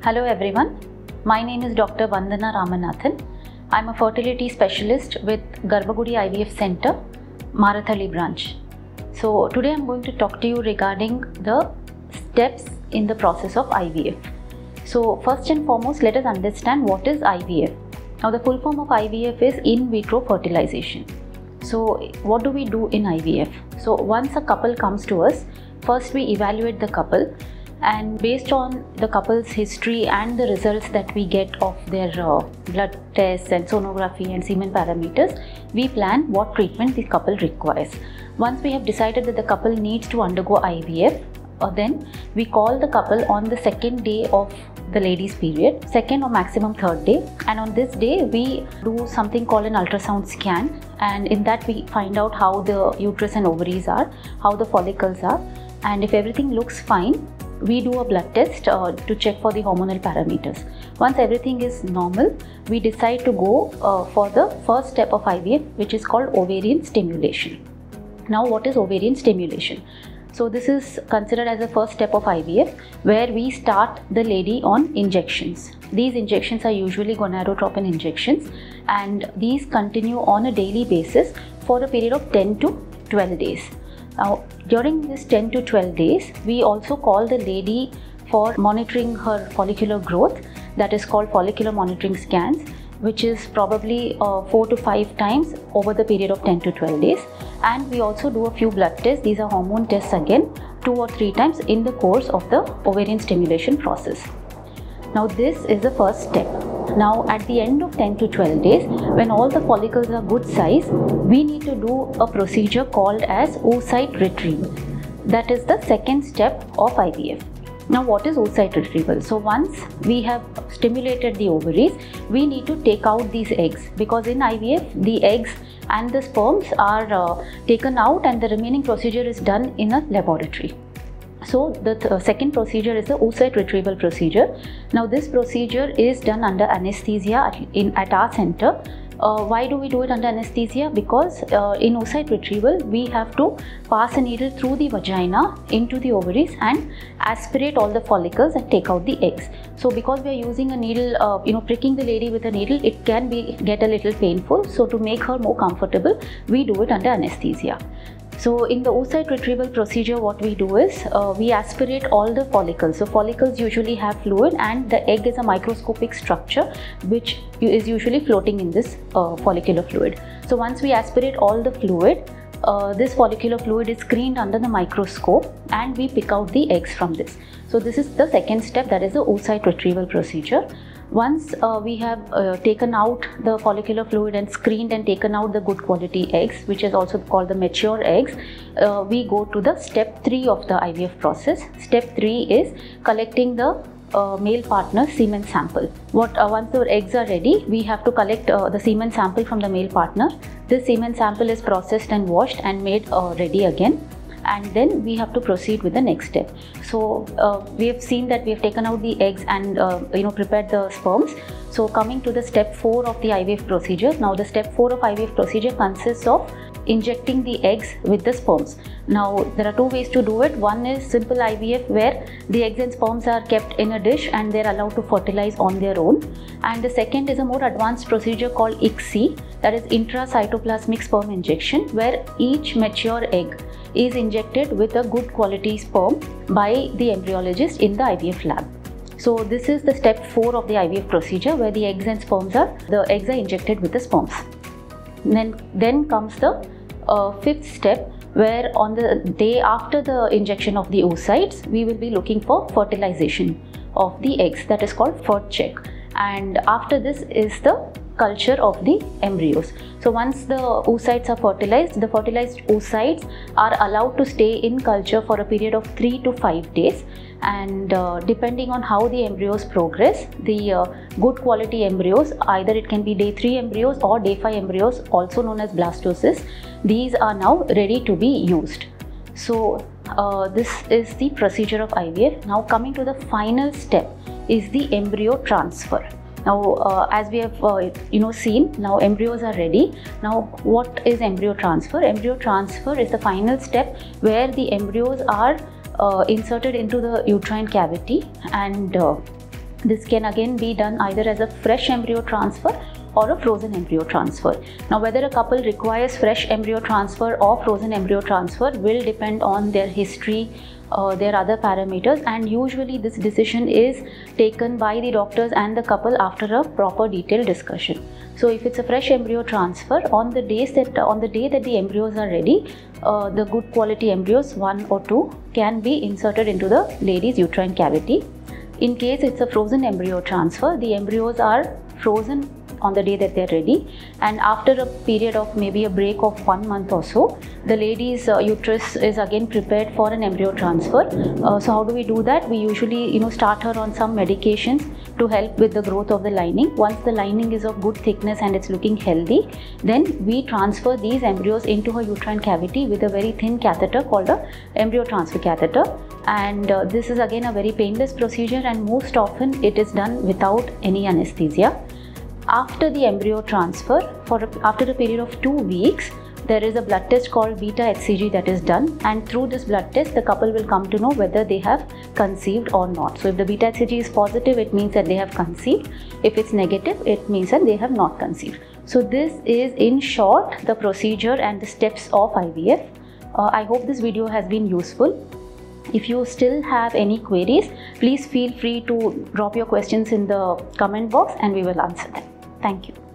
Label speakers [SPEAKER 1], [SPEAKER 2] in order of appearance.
[SPEAKER 1] Hello everyone, my name is Dr. Vandana Ramanathan. I'm a fertility specialist with Garbhagudi IVF Center, Marathahalli branch. So today I'm going to talk to you regarding the steps in the process of IVF. So first and foremost, let us understand what is IVF. Now the full form of IVF is in vitro fertilization. So what do we do in IVF? So once a couple comes to us, first we evaluate the couple and based on the couple's history and the results that we get of their uh, blood tests and sonography and semen parameters we plan what treatment the couple requires. Once we have decided that the couple needs to undergo ivf uh, then we call the couple on the second day of the lady's period second or maximum third day. And on this day we do something called an ultrasound scan. And in that we find out how the uterus and ovaries are how the follicles are. And if everything looks fine we do a blood test uh, to check for the hormonal parameters. Once everything is normal, we decide to go uh, for the first step of IVF, which is called ovarian stimulation. Now, what is ovarian stimulation? So, this is considered as the first step of IVF where we start the lady on injections. These injections are usually gonadotropin injections and these continue on a daily basis for a period of 10 to 12 days. Now, during this 10 to 12 days, we also call the lady for monitoring her follicular growth, that is called follicular monitoring scans, which is probably uh, 4 to 5 times over the period of 10 to 12 days. And we also do a few blood tests, these are hormone tests again, 2 or 3 times in the course of the ovarian stimulation process. Now, this is the first step. Now at the end of 10 to 12 days, when all the follicles are good size, we need to do a procedure called as oocyte retrieval. That is the second step of IVF. Now what is oocyte retrieval? So once we have stimulated the ovaries, we need to take out these eggs because in IVF the eggs and the sperms are uh, taken out and the remaining procedure is done in a laboratory. So the th uh, second procedure is the oocyte retrieval procedure. Now this procedure is done under anesthesia at, in, at our center. Uh, why do we do it under anesthesia? Because uh, in oocyte retrieval, we have to pass a needle through the vagina into the ovaries and aspirate all the follicles and take out the eggs. So because we are using a needle, uh, you know, pricking the lady with a needle, it can be get a little painful. So to make her more comfortable, we do it under anesthesia. So in the oocyte retrieval procedure, what we do is uh, we aspirate all the follicles. So follicles usually have fluid and the egg is a microscopic structure which is usually floating in this uh, follicular fluid. So once we aspirate all the fluid, uh, this follicular fluid is screened under the microscope and we pick out the eggs from this. So this is the second step that is the oocyte retrieval procedure. Once uh, we have uh, taken out the follicular fluid and screened and taken out the good quality eggs, which is also called the mature eggs, uh, we go to the step 3 of the IVF process. Step 3 is collecting the uh, male partner semen sample. What uh, once the eggs are ready, we have to collect uh, the semen sample from the male partner. This semen sample is processed and washed and made ready again and then we have to proceed with the next step. So uh, we have seen that we have taken out the eggs and uh, you know prepared the sperms. So coming to the step 4 of the IVF procedure. Now the step 4 of IVF procedure consists of injecting the eggs with the sperms. Now there are two ways to do it. One is simple IVF where the eggs and sperms are kept in a dish and they're allowed to fertilize on their own. And the second is a more advanced procedure called ICSI that is intracytoplasmic sperm injection where each mature egg is injected with a good quality sperm by the embryologist in the IVF lab. So this is the step 4 of the IVF procedure where the eggs and sperms are, the eggs are injected with the sperms. Then, then comes the uh, fifth step where on the day after the injection of the oocytes, we will be looking for fertilization of the eggs that is called FERT check. And after this is the culture of the embryos. So once the oocytes are fertilized, the fertilized oocytes are allowed to stay in culture for a period of 3 to 5 days and uh, depending on how the embryos progress, the uh, good quality embryos, either it can be day 3 embryos or day 5 embryos also known as blastocysts, these are now ready to be used. So uh, this is the procedure of IVF. Now coming to the final step is the embryo transfer. Now, uh, as we have uh, you know seen, now embryos are ready. Now, what is embryo transfer? Embryo transfer is the final step where the embryos are uh, inserted into the uterine cavity and uh, this can again be done either as a fresh embryo transfer or a frozen embryo transfer. Now, whether a couple requires fresh embryo transfer or frozen embryo transfer will depend on their history, uh, their other parameters, and usually this decision is taken by the doctors and the couple after a proper detailed discussion. So, if it's a fresh embryo transfer, on the days that on the day that the embryos are ready, uh, the good quality embryos, one or two, can be inserted into the lady's uterine cavity. In case it's a frozen embryo transfer, the embryos are frozen on the day that they're ready. And after a period of maybe a break of one month or so the lady's uh, uterus is again prepared for an embryo transfer. Uh, so how do we do that? We usually you know start her on some medications to help with the growth of the lining. Once the lining is of good thickness and it's looking healthy then we transfer these embryos into her uterine cavity with a very thin catheter called a embryo transfer catheter. And uh, this is again a very painless procedure and most often it is done without any anesthesia after the embryo transfer for a, after a period of 2 weeks there is a blood test called beta hcg that is done. And through this blood test the couple will come to know whether they have conceived or not. So if the beta hcg is positive it means that they have conceived. If it's negative it means that they have not conceived. So this is in short the procedure and the steps of ivf uh, i hope this video has been useful. If you still have any queries please feel free to drop your questions in the comment box and we will answer them Thank you.